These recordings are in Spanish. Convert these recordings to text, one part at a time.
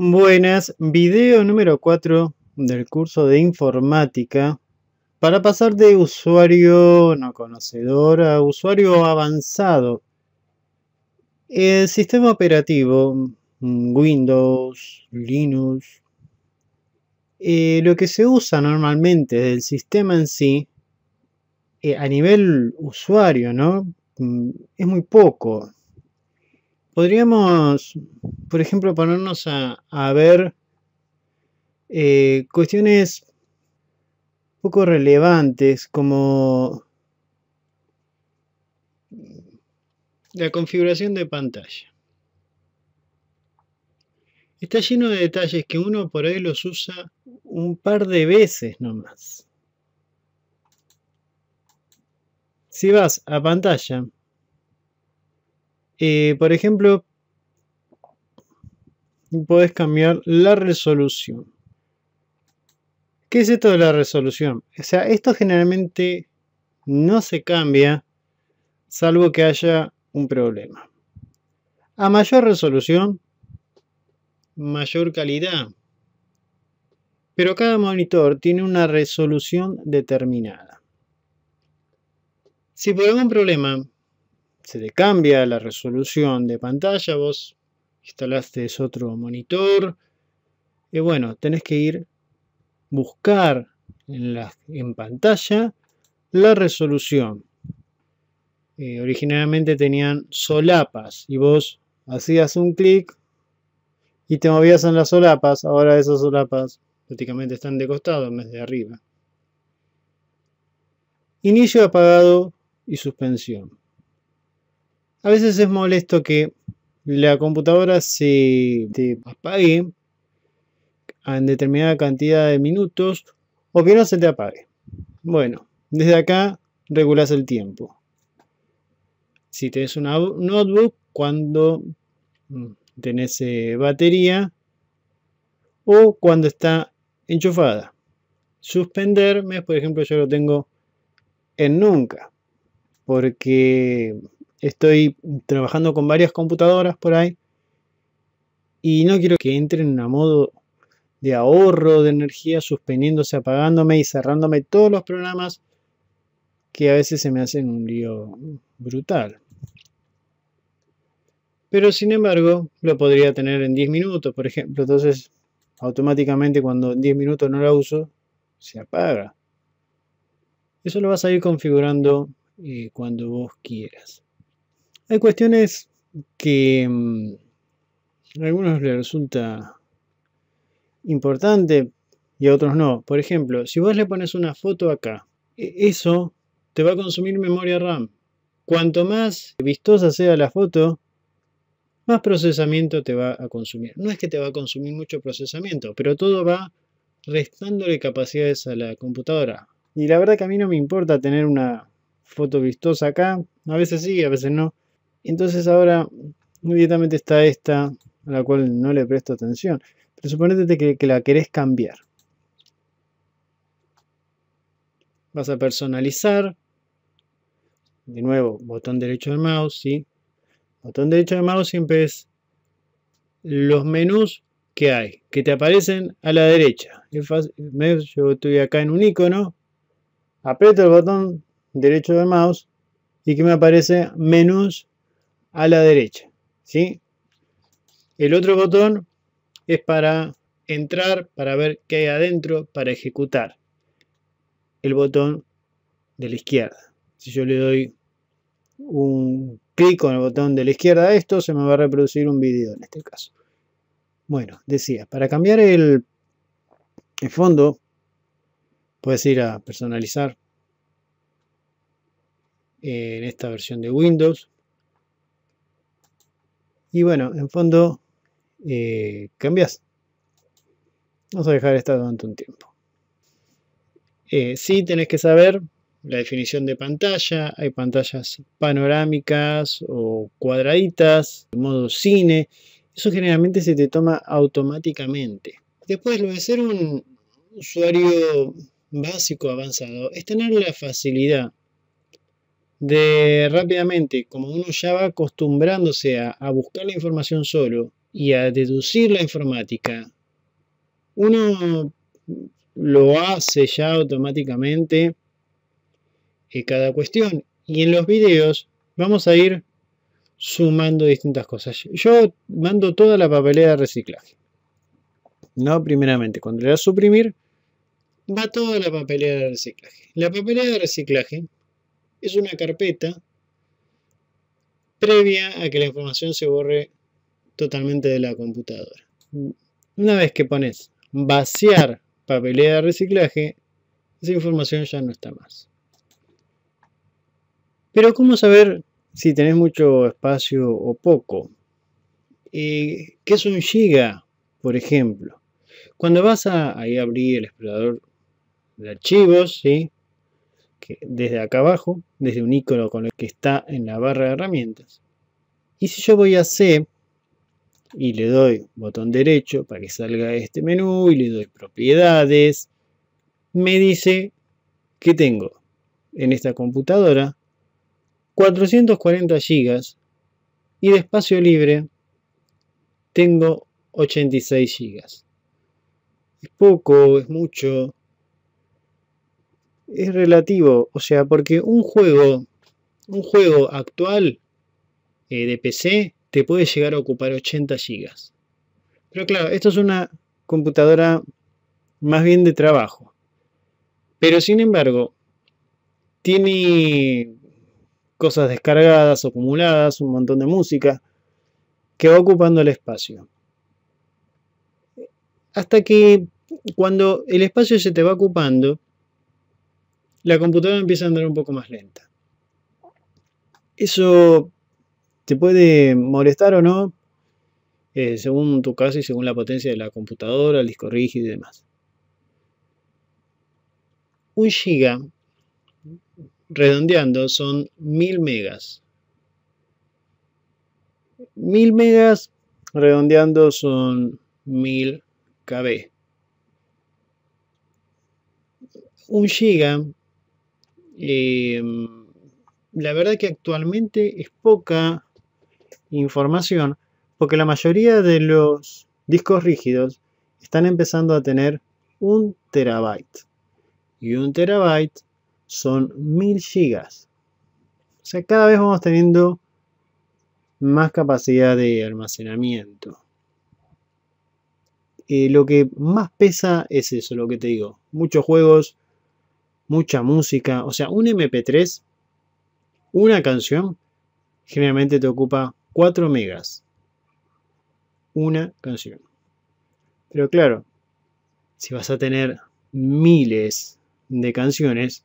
Buenas, video número 4 del curso de informática para pasar de usuario no conocedor a usuario avanzado. El sistema operativo, mm, Windows, Linux, eh, lo que se usa normalmente del sistema en sí, eh, a nivel usuario, ¿no? Mm, es muy poco. Podríamos, por ejemplo, ponernos a, ver eh, cuestiones poco relevantes como la configuración de pantalla. Está lleno de detalles que uno por ahí los usa un par de veces nomás. Si vas a pantalla, eh, por ejemplo, puedes cambiar la resolución. ¿Qué es esto de la resolución? O sea, esto generalmente no se cambia salvo que haya un problema. A mayor resolución, mayor calidad. Pero cada monitor tiene una resolución determinada. Si por algún problema se le cambia la resolución de pantalla, vos instalaste otro monitor, y bueno, tenés que ir buscar en, la, en pantalla la resolución. Eh, originalmente tenían solapas y vos hacías un clic y te movías en las solapas. Ahora esas solapas prácticamente están de costado en vez de arriba. Inicio apagado y suspensión. A veces es molesto que la computadora se te apague en determinada cantidad de minutos o que no se te apague. Bueno, desde acá regulas el tiempo. Si tenés una notebook, cuando mm, tenés eh, batería o cuando está enchufada. Suspenderme, por ejemplo, yo lo tengo en nunca, porque estoy trabajando con varias computadoras por ahí y no quiero que entren a modo de ahorro de energía suspendiéndose, apagándome y cerrándome todos los programas que a veces se me hacen un lío brutal. Pero sin embargo, lo podría tener en 10 minutos, por ejemplo. Entonces, automáticamente cuando en 10 minutos no la uso, se apaga. Eso lo vas a ir configurando eh, cuando vos quieras. Hay cuestiones que mm, a algunos les resulta importante y a otros no. Por ejemplo, si vos le pones una foto acá, e, eso te va a consumir memoria RAM. Cuanto más vistosa sea la foto, más procesamiento te va a consumir. No es que te va a consumir mucho procesamiento, pero todo va restándole capacidades a la computadora. Y la verdad que a mí no me importa tener una foto vistosa acá, a veces sí, a veces no. Entonces ahora inmediatamente está esta, a la cual no le presto atención. Pero suponete que, que la querés cambiar. Vas a personalizar. De nuevo, botón derecho del mouse, ¿sí? Botón derecho del mouse siempre es los menús que hay, que te aparecen a la derecha. Yo estoy acá en un icono, aprieto el botón derecho del mouse y que me aparece menús a la derecha. ¿sí? El otro botón es para entrar, para ver qué hay adentro, para ejecutar. El botón de la izquierda. Si yo le doy un clic con el botón de la izquierda a esto, se me va a reproducir un vídeo en este caso. Bueno, decía, para cambiar el, el fondo, puedes ir a personalizar en esta versión de Windows y bueno, en fondo eh, cambias. Vamos a dejar esta durante un tiempo. Eh, sí tenés que saber la definición de pantalla. Hay pantallas panorámicas o cuadraditas, modo cine. Eso generalmente se te toma automáticamente. Después lo de ser un usuario básico avanzado es tener la facilidad de rápidamente, como uno ya va acostumbrándose a, buscar la información solo, y a deducir la informática, uno lo hace ya automáticamente en cada cuestión. Y en los videos vamos a ir sumando distintas cosas. Yo mando toda la papelera de reciclaje. No, primeramente, cuando le das suprimir, va toda la papelera de reciclaje. La papelera de reciclaje es una carpeta previa a que la información se borre totalmente de la computadora. Una vez que pones vaciar papelera de reciclaje, esa información ya no está más. Pero ¿cómo saber si tenés mucho espacio o poco? Eh, ¿Qué es un giga, por ejemplo? Cuando vas a abrir el explorador de archivos, ¿sí? Que desde acá abajo, desde un icono con el que está en la barra de herramientas. Y si yo voy a C y le doy botón derecho para que salga este menú y le doy propiedades, me dice que tengo en esta computadora 440 GB y de espacio libre tengo 86 GB. Es poco, es mucho, es relativo, o sea, porque un juego, un juego actual eh, de PC te puede llegar a ocupar 80 GB. Pero claro, esto es una computadora más bien de trabajo. Pero sin embargo, tiene cosas descargadas, acumuladas, un montón de música que va ocupando el espacio. Hasta que cuando el espacio se te va ocupando, la computadora empieza a andar un poco más lenta. Eso te puede molestar o no, eh, según tu caso y según la potencia de la computadora, el disco rígido y demás. Un giga, redondeando, son 1000 megas. 1000 megas, redondeando, son 1000 KB. Un giga Em, la verdad que actualmente es poca información porque la mayoría de los discos rígidos están empezando a tener un terabyte. Y un terabyte son mil gigas. O sea cada vez vamos teniendo más capacidad de almacenamiento. Eh, lo que más pesa es eso lo que te digo. Muchos juegos mucha música. O sea, un MP3, una canción, generalmente te ocupa 4 megas. Una canción. Pero claro, si vas a tener miles de canciones,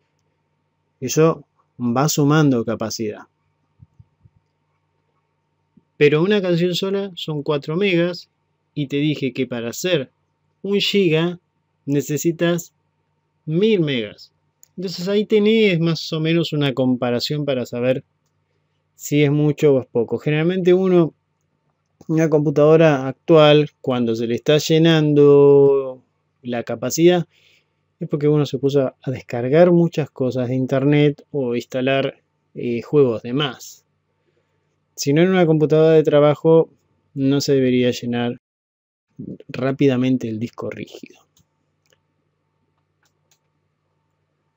eso va sumando capacidad. Pero una canción sola son 4 megas y te dije que para hacer un giga necesitas 1000 megas. Entonces ahí tenés más o menos una comparación para saber si es mucho o es poco. Generalmente uno, una computadora actual, cuando se le está llenando la capacidad, es porque uno se puso a descargar muchas cosas de internet o instalar eh, juegos de más. Si no en una computadora de trabajo, no se debería llenar rápidamente el disco rígido.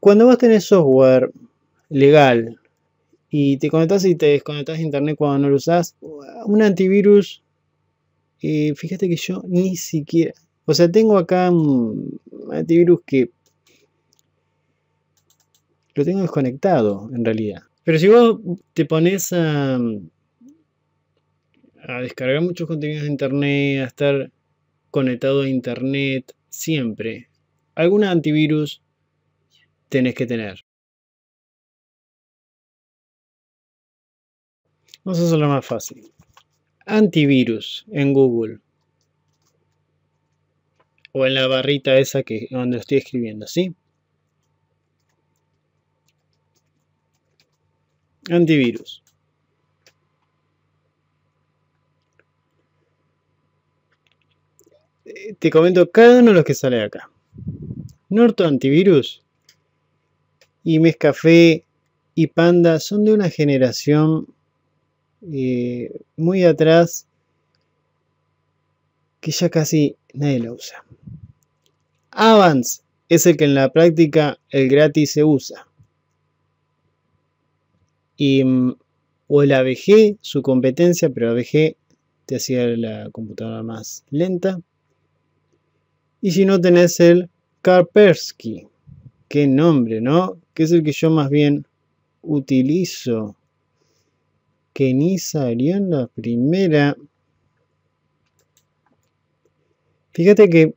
Cuando vos tenés software legal y te conectás y te desconectás de internet cuando no lo usás, un antivirus, eh, fíjate que yo ni siquiera, o sea, tengo acá un antivirus que lo tengo desconectado en realidad. Pero si vos te pones a, a descargar muchos contenidos de internet, a estar conectado a internet siempre, algún antivirus tenés que tener. Vamos a hacerlo más fácil. Antivirus en Google. O en la barrita esa que donde estoy escribiendo, ¿sí? Antivirus. Eh, te comento cada uno de los que sale acá. Norto Antivirus y Mescafé y Panda son de una generación eh, muy atrás que ya casi nadie la usa. Avance es el que en la práctica el gratis se usa. Y, mm, o el AVG, su competencia, pero AVG te hacía la computadora más lenta. Y si no tenés el Kaspersky, qué nombre, ¿no? Que es el que yo más bien utilizo. Que ni salió en la primera. Fíjate que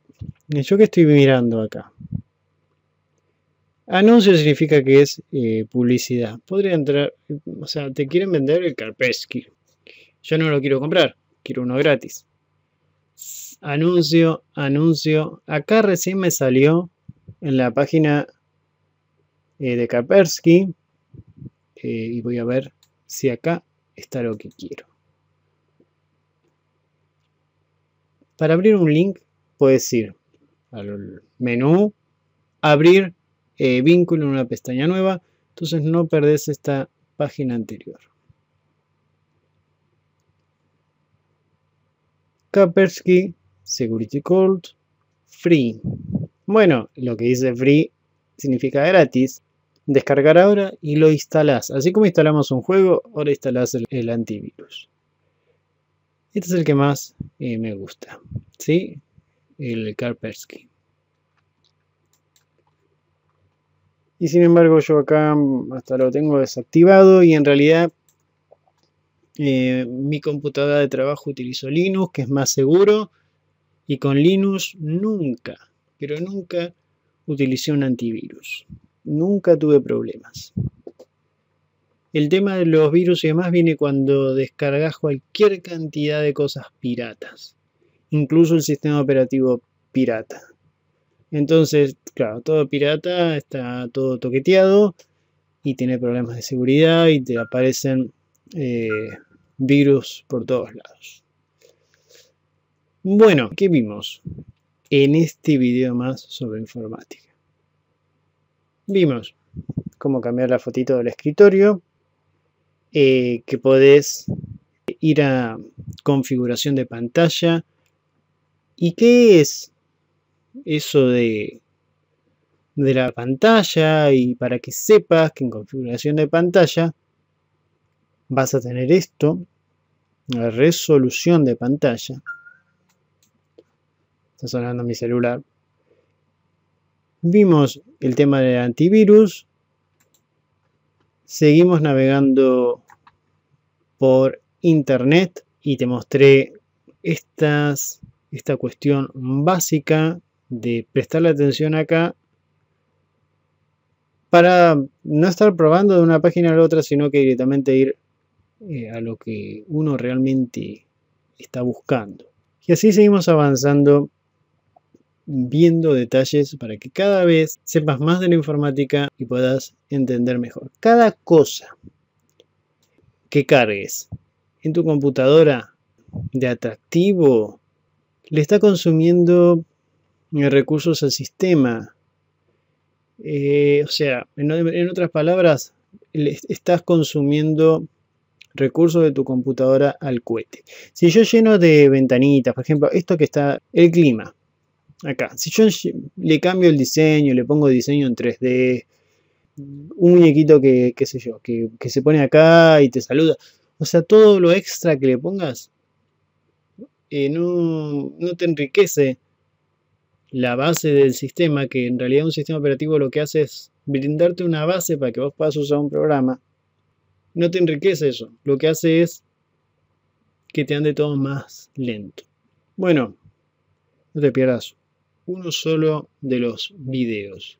yo que estoy mirando acá. Anuncio significa que es eh, publicidad. Podría entrar, o sea, te quieren vender el Kaspersky. Yo no lo quiero comprar, quiero uno gratis. Anuncio, anuncio. Acá recién me salió en la página eh, de Kaspersky. Eh, y voy a ver si acá está lo que quiero. Para abrir un link puedes ir al menú, abrir eh, vínculo en una pestaña nueva, entonces no perdés esta página anterior. Kaspersky Security Code Free. Bueno, lo que dice free significa gratis. Descargar ahora y lo instalás. Así como instalamos un juego, ahora instalás el, antivirus. Este es el que más eh, me gusta. ¿Sí? El Kaspersky. y sin embargo yo acá mm, hasta lo tengo desactivado y en realidad eh, mi computadora de trabajo utilizo Linux que es más seguro y con Linux nunca, pero nunca utilicé un antivirus, nunca tuve problemas. El tema de los virus y demás viene cuando descargas cualquier cantidad de cosas piratas, incluso el sistema operativo pirata. Entonces, claro, todo pirata, está todo toqueteado y tiene problemas de seguridad y te aparecen eh, virus por todos lados. Bueno, ¿qué vimos en este video más sobre informática? Vimos cómo cambiar la fotito del escritorio, eh, que podés ir a configuración de pantalla. ¿Y qué es eso de, de la pantalla y para que sepas que en configuración de pantalla vas a tener esto, la resolución de pantalla. Está sonando mi celular. Vimos el tema del antivirus. Seguimos navegando por internet y te mostré esta cuestión básica de prestarle atención acá para no estar probando de una página a la otra, sino que directamente ir eh, a lo que uno realmente está buscando. Y así seguimos avanzando viendo detalles para que cada vez sepas más de la informática y puedas entender mejor. Cada cosa que cargues en tu computadora de atractivo le está consumiendo recursos al sistema. Eh, o sea, en, otras palabras, estás consumiendo recursos de tu computadora al cohete. Si yo lleno de ventanitas, por ejemplo, esto que está, el clima, acá, si yo le cambio el diseño, le pongo diseño en 3D, un muñequito que, qué sé yo, que, se pone acá y te saluda, o sea, todo lo extra que le pongas eh, no, no te enriquece la base del sistema, que en realidad un sistema operativo lo que hace es brindarte una base para que vos puedas usar un programa, no te enriquece eso. Lo que hace es que te ande todo más lento. Bueno, no te pierdas uno solo de los videos.